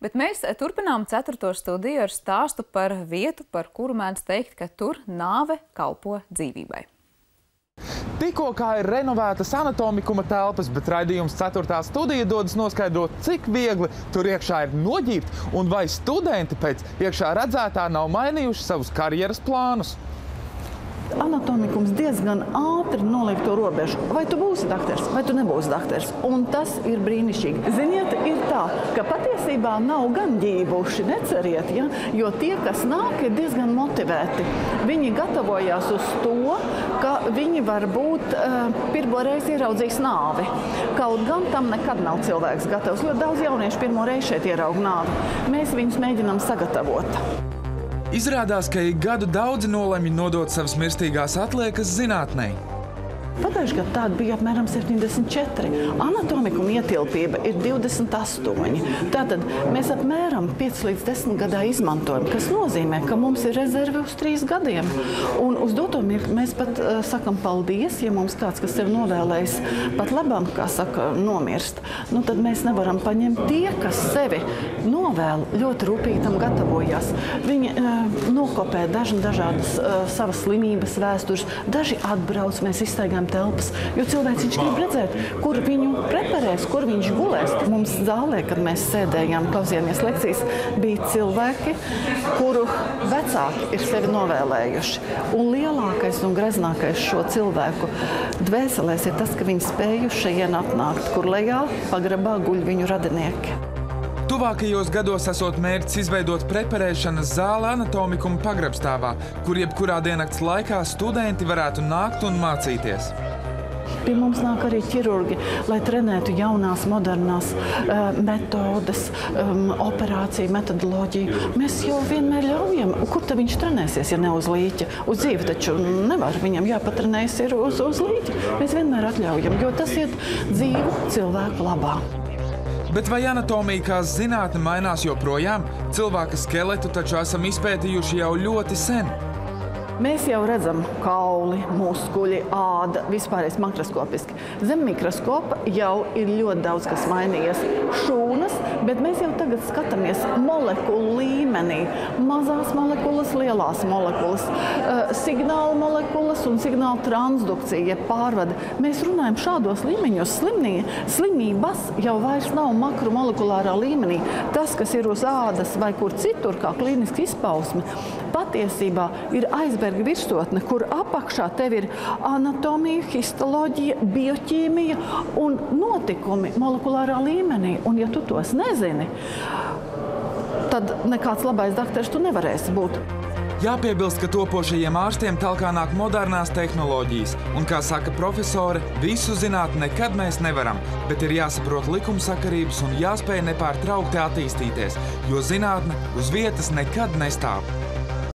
Bet mēs turpinām ceturto studiju ar stāstu par vietu, par kuru mēdz teikt, ka tur nāve kalpo dzīvībai. Tikko kā ir renovētas anatomikuma telpas, bet raidījums 4. studija dodas noskaidrot, cik viegli tur iekšā ir noģībt un vai studenti pēc iekšā redzētā nav mainījuši savus karjeras plānus. Anatomikums diezgan ātri noliek to robežu. Vai tu būsi dakteris, vai tu nebūsi dakteris. Un tas ir brīnišķīgi. Ziniet, ir tā, ka patiesībā nav gan ģībuši, neceriet, ja? jo tie, kas nāk, ir diezgan motivēti. Viņi gatavojās uz to, ka viņi varbūt uh, pirmo reizi ieraudzīs nāvi. Kaut gan tam nekad nav cilvēks gatavs. Ļoti daudz jauniešu pirmo reizi šeit ieraug nāvi. Mēs viņus mēģinām sagatavot. Izrādās, ka ik gadu daudzi nolemj nodot savas mirstīgās atliekas zinātnē. Pagājušajā gadā tāda bija apmēram 74. Anatomikuma ietilpība ir 28. Tātad mēs apmēram 5 līdz 10 gadā izmantojam, kas nozīmē, ka mums ir rezerve uz 3 gadiem. Un uz doto mirkli mēs pat uh, sakam paldies, ja mums kāds, kas ir novēlējis pat labam, kā saka, nomirst. Nu, tad mēs nevaram paņemt tie, kas sevi novēl, ļoti rūpīgi tam gatavojās. Viņi uh, nokopē daži dažādas uh, savas slimības vēstures, daži atbrauc, mēs izstaigājam telpas, jo cilvēks viņš grib redzēt, kur viņu preparēs, kur viņš gulēs. Mums zālē, kad mēs sēdējām, klausījāmies lekcijas, bija cilvēki, kuru vecāki ir sevi novēlējuši. Un lielākais un greznākais šo cilvēku dvēselēs ir tas, ka viņi spējuši šeit atnākt, kur lejā pagrabā guļ viņu radinieki. Tuvākajos gados esot mērķis izveidot preparēšanas zāli anatomikuma pagrabstāvā, kur jebkurā diennakts laikā studenti varētu nākt un mācīties. Pie mums nāk arī ķirurgi, lai trenētu jaunās, modernās uh, metodes, um, operāciju metodoloģiju. Mēs jau vienmēr ļaujam, kur tad viņš trenēsies, ja ne uz līķa. Uz dzīvi taču nevar, viņam jāpatrenējas ir uz, uz līķa. Mēs vienmēr atļaujam, jo tas iet dzīvu cilvēku labā. Bet vai anatomija kā zinātne mainās joprojām? Cilvēka skeletu taču esam izpētījuši jau ļoti sen. Mēs jau redzam kauli, muskuļi, āda, vispārējais makroskopiski. Zem mikroskopa jau ir ļoti daudz kas mainījies. Šūnas, bet mēs jau tagad skatāmies molekulu līmenī. Mazās molekulas, lielās molekulas, uh, signāla molekulas un signāla transdukcija, jeb pārvade. Mēs runājam šādos līmeņos. Slimnī, slimības jau vairs nav makromolekulārā līmenī. Tas, kas ir uz ādas vai kur citur, kā klīniski izpausme, patiesībā ir aizberga virsotne, kur apakšā tev ir anatomija, histoloģija, bioķīmija un notikumi molekulārā līmenī. Un ja tu tos nezini, tad nekāds labais dakteris tu nevarēsi būt. Jāpiebilst, ka topošajiem ārstiem talkā nāk modernās tehnoloģijas, un, kā saka profesore, visu zināt nekad mēs nevaram, bet ir jāsaprot likumsakarības un jāspēj nepārtraukti attīstīties, jo zinātne uz vietas nekad nestāv.